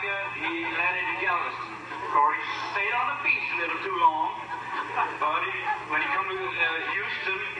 Alaska, he landed in Galveston. Of course, he stayed on the beach a little too long. But he, when he come to uh, Houston,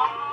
Yes.